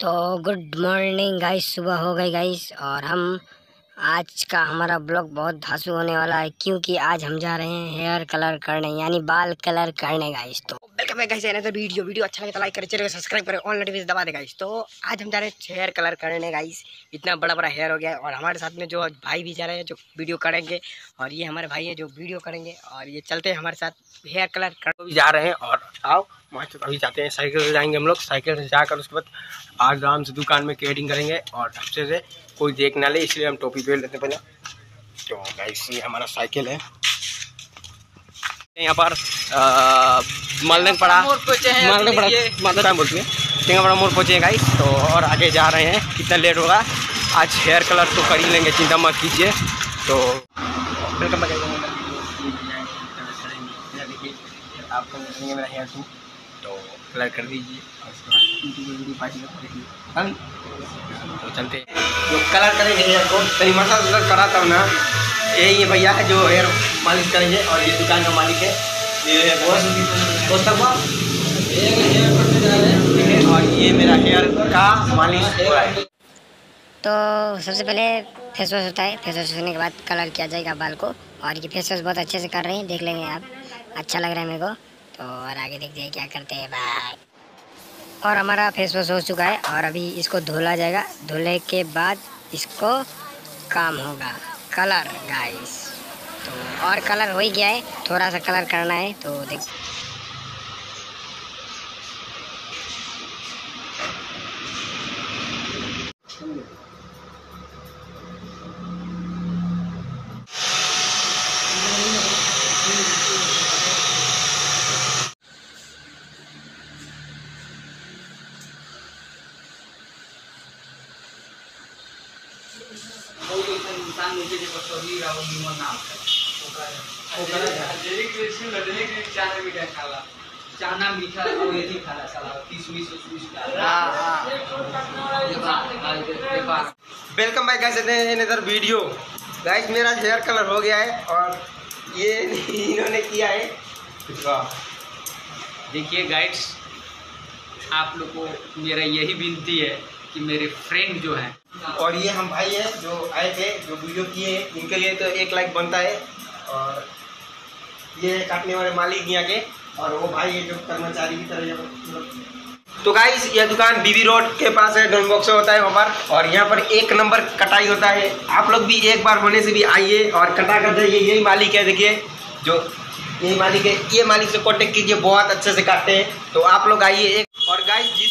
तो good morning guys सुबह हो गई गाइस और हम आज का हमारा ब्लॉग बहुत धांसू होने वाला है, क्योंकि आज हम जा रहे हैं हेयर कलर करने, यानी बाल कलर करने गाइस तो वेलकम है गाइस तो वीडियो वीडियो अच्छा लगे तो लाइक करें, चैनल सब्सक्राइब करें ऑन नोटिफिकेशन दबा दे गाइस तो आज हम जा रहे हैं हेयर कलर करने गाइस इतना बड़ा बड़ा हेयर हो गया है, और हमारे साथ में जो भाई भी जा रहे हैं, जो वीडियो करेंगे, और ये हमारे भाई हैं जो वीडियो करेंगे, और ये चलते हैं हमारे साथ हेयर कलर कर जा रहे हैं, और आओ मास्टर अभी जाते हैं साइकिल से जाएँगे हम लोग। साइकिल से जाकर उसके बाद आज आराम से दुकान में केटिंग करेंगे और अच्छे से कोई देख ना ले इसलिए हम टोपी पहन लेते पहले। तो गाइस ये हमारा साइकिल है। यहाँ पर मालदंग पड़ा। मालदंग पड़ा। मालदंग टाइम बोलती है टेंगापड़ा मोड़ पहुँचे हैं गाइस तो और आगे जा रहे हैं। कितना लेट होगा? आज हेयर कलर तो कर ही लेंगे चिंता मत कीजिए। तो वेलकम आपको मेरा हेयर सूट तो कलर कर दीजिए और उसके बाद तो चलते जो कलर करेंगे हेयर को कहीं मसाज वसाज करा तब ना। यही भैया है जो हेयर मालिश करेंगे और ये दुकान का मालिक है। ये बहुत तक और ये मेरा हेयर का मालिश हो रहा है। तो सबसे पहले फेस वॉश होता है फेस वॉश होने के बाद कलर किया जाएगा बाल को। और ये फेस वॉश बहुत अच्छे से कर रहे हैं। देख लेंगे आप। अच्छा लग रहा है मेरे को। तो और आगे देखते हैं क्या करते हैं भाई और हमारा फेस वॉश हो चुका है और अभी इसको धुला जाएगा। धुले के बाद इसको काम होगा। कलर गाइस तो और कलर हो ही गया है। थोड़ा सा कलर करना है तो देख और welcome back guys another video. Guys, मेरा हेयर कलर हो गया है और ये इन्होंने किया है। देखिए गाइड्स आप लोग को मेरा यही विनती है कि मेरे फ्रेंड जो हैं और ये हम भाई हैं जो आए थे, जो वीडियो किए हैं, इनके लिए तो एक लाइक बनता है। और ये काटने वाले मालिक यहाँ के और वो भाई है जो कर्मचारी की तरह तो गाइस यह दुकान बीबी रोड के पास है डॉन बॉक्स होता है वहाँ पर। और यहाँ पर एक नंबर कटाई होता है। आप लोग भी एक बार होने से भी आइए और कटा कर जाइए यही मालिक है देखिए। जो यही मालिक है, ये मालिक से कॉन्टेक्ट कीजिए, बहुत अच्छे से काटते हैं। तो आप लोग आइए, एक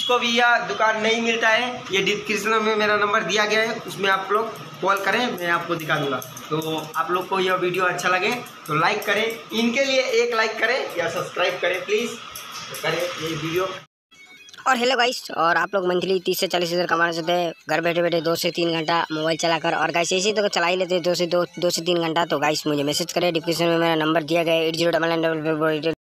जिसको भी यह दुकान नहीं मिलता है, ये डिस्क्रिप्शन में मेरा नंबर दिया गया है, उसमें आप लोग कॉल करें, मैं आपको दिखा दूँगा। तो आप लोग को यह वीडियो अच्छा लगे तो लाइक करें, इनके लिए एक लाइक करें या सब्सक्राइब करें प्लीज़ तो करें ये वीडियो और हेलो गाइस और आप लोग मंथली तीस से चालीस हज़ार कमाना चाहते हैं। घर बैठे बैठे दो से तीन घंटा मोबाइल चलाकर। और गाइस ऐसे तो चला ही लेते हैं, दो से दो दो से तीन घंटा तो गाइस मुझे मैसेज करें। डिस्क्रिप्शन में मेरा नंबर दिया गया eight zero double nine double four